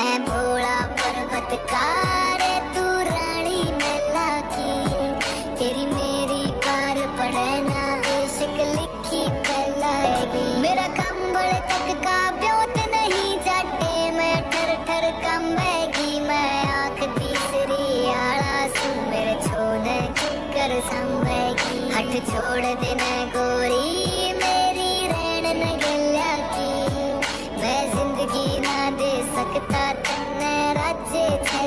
मैं भोला पर्वत कार तू रानी मेला की। तेरी मेरी कार पड़े ना इश्क लिखी कहलाएगी मेरा कंबल तक का ब्योत नहीं जाटे। मैं ठर ठर कंबेगी, मैं आँख तीसरी आड़ा सू। मेरे छोने कर संभेगी। हट छोड़ देने तर तन्ने राज्य